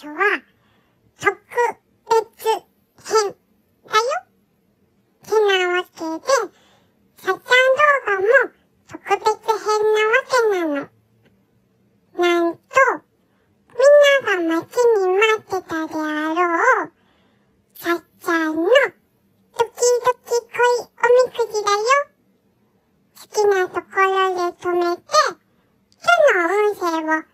は、特別編だよ。てなわけで、さっちゃん動画も特別編なわけなの。なんと、みんなが待ちに待ってたであろう、さっちゃんのドキドキ恋おみくじだよ。好きなところで止めて、今日の運勢を